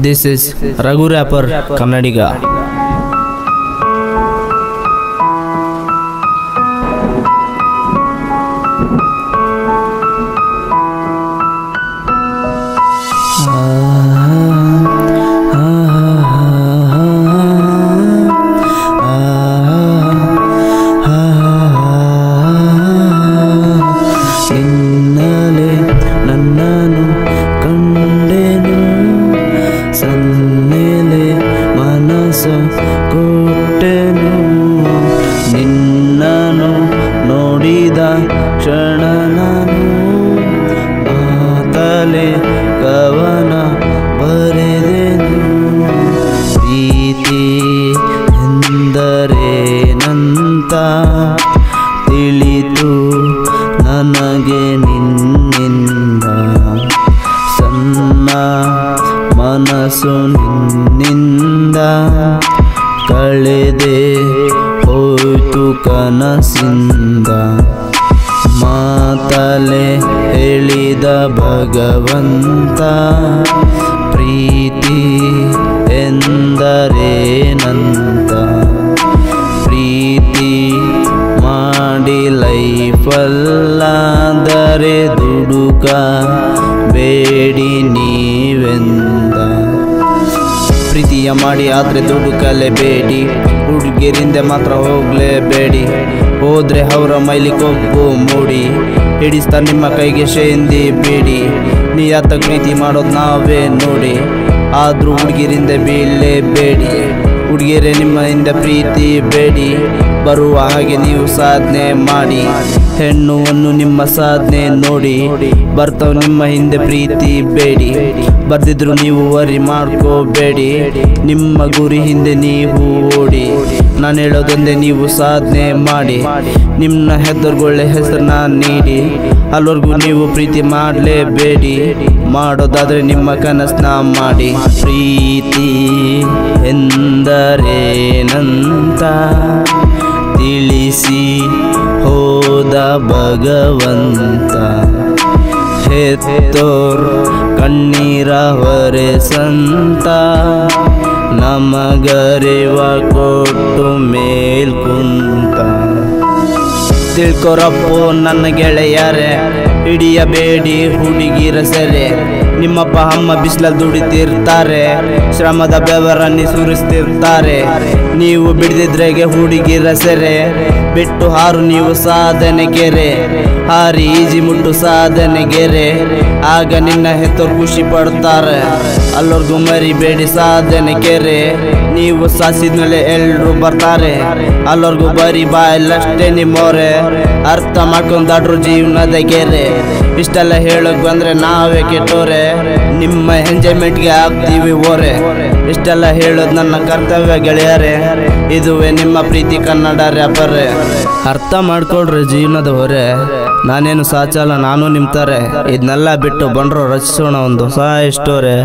This is Raghu rapper Karnataka ತಿಳಿತು ನನಗೆ ನಿನ್ನಿಂದ ಸಣ್ಣ ಮನಸ್ಸು ನಿನ್ನಿಂದ ಕಳೆದೆ ಹೋಯ್ತು ಕನಸಿಂದ. ಮಾತಲೆ ಹೇಳಿದ ಭಗವಂತ ಪ್ರೀತಿ ಎಂದರೇನಂತ? ಬೇಡಿ ನೀವೆಂದ. ಪ್ರೀತಿಯ ಮಾಡಿ ಆದರೆ ದುಡುಕಲೇಬೇಡಿ ಹುಡುಗಿರಿಂದ ಮಾತ್ರ ಹೋಗ್ಲೇಬೇಡಿ. ಹೋದ್ರೆ ಅವರ ಮೈಲಿ ಕೊಬ್ಬು ಮೂಡಿ. ಹಿಡಿಸ್ತಾ ನಿಮ್ಮ ಕೈಗೆ ಶೇಂದಿ ಬೇಡಿ. ಆತ ಪ್ರೀತಿ ಮಾಡೋದು ನಾವೇ ನೋಡಿ. ಆದರೂ ಹುಡುಗಿರಿಂದ ಬೀಳಲೇಬೇಡಿ. ಹುಡುಗಿಯರೇ ನಿಮ್ಮ ಹಿಂದೆ ಪ್ರೀತಿ ಬೇಡಿ. ಬರುವ ಹಾಗೆ ನೀವು ಸಾಧನೆ ಮಾಡಿ. ಹೆಣ್ಣುವನ್ನು ನಿಮ್ಮ ಸಾಧನೆ ನೋಡಿ. ಬರ್ತಾವ್ ನಿಮ್ಮ ಹಿಂದೆ ಪ್ರೀತಿ ಬೇಡಿ. ಬರ್ದಿದ್ರು ನೀವು ವರಿ ಮಾಡ್ಕೋಬೇಡಿ. ನಿಮ್ಮ ಗುರಿ ಹಿಂದೆ ನೀವು ಓಡಿ. ನಾನು ಹೇಳೋದೊಂದೇ ನೀವು ಸಾಧನೆ ಮಾಡಿ. ನಿಮ್ಮ ಹೆದರ್ಗೊಳ್ಳೆ ಹೆಸರನ್ನ ನೀಡಿ. ಅಲ್ಲವರೆಗೂ ನೀವು ಪ್ರೀತಿ ಮಾಡಲೇಬೇಡಿ. ಮಾಡೋದಾದ್ರೆ ನಿಮ್ಮ ಕನಸನ್ನ ಮಾಡಿ. ಪ್ರೀತಿ ಎಂದರೇನಂತ? ತಿಳಿಸಿ ಹೋದ ಭಗವಂತ. ಹೆತ್ತೋರ್ ಕಣ್ಣೀರ ಹೊರೆ ಸಂತ ನಮಗರಿವ ಕೊಟ್ಟು ಮೇಲ್ಕುಂತ. ತಿಳ್ಕೊರಪ್ಪು ನನ್ನ ಗೆಳೆಯರೇ ಹಿಡಿಯಬೇಡಿ ಹುಡುಗಿರ ಸೆರೆ. ನಿಮ್ಮಪ್ಪ ಅಮ್ಮ ಬಿಸಿಲ ದುಡಿತಿರ್ತಾರೆ. ಶ್ರಮದ ಬೆವರನ್ನು ಸುರಿಸ್ತಿರ್ತಾರೆ. ನೀವು ಬಿಡದಿದ್ರೆಗೆ ಹುಡುಗಿರ ಸೆರೆ. ಬಿಟ್ಟು ಹಾರು ನೀವು ಸಾಧನೆ ಗೆರೆ ಹಾರಿ ಈಜಿ ಮುಟ್ಟು ಸಾಧನೆ ಗೆರೆ. ಆಗ ನಿನ್ನ ಹೆತ್ತೋರು ಖುಷಿ ಪಡ್ತಾರೆ. ಅಲ್ಲೋರ್ಗು ಮರಿಬೇಡಿ ಸಾಧನೆ ಕೆರೆ. ನೀವು ಸಾಸಿದ್ಮೇಲೆ ಎಲ್ರು ಬರ್ತಾರೆ. ಅಲ್ಲೋರ್ಗು ಬರೀ ಬಾಯಲ್ಲಷ್ಟೇ ನಿಮ್ಮೋರೆ. ಅರ್ಥ ಮಾಡ್ಕೊಂಡಾಡ್ರು ಜೀವನದ ಗೆರೆ ಇಷ್ಟೆಲ್ಲ ಹೇಳಕ್ ಬಂದ್ರೆ ನಾವೇ ಕೆಟ್ಟೋರೆ. ನಿಮ್ಮ ಎಂಜಾಯ್ಮೆಂಟ್ಗೆ ಆಗ್ತೀವಿ ಓರೆ ಇಷ್ಟೆಲ್ಲ ಹೇಳೋದು ನನ್ನ ಕರ್ತವ್ಯ ಗೆಳೆಯರೆ. ಇದುವೇ ನಿಮ್ಮ ಪ್ರೀತಿ ಕನ್ನಡ ರ್ಯಾಪರೇ ಅರ್ಥ ಮಾಡ್ಕೊಳ್ರಿ ಜೀವನದ ಹೊರೆ ನಾನೇನು ಸಾಚಲ್ಲ ನಾನು ನಿಮ್ತಾರೆ. ಇದನ್ನೆಲ್ಲ ಬಿಟ್ಟು ಬಂಡ್ರು ರಚಿಸೋಣ ಒಂದು ಹೊಸ ಸ್ಟೋರೆ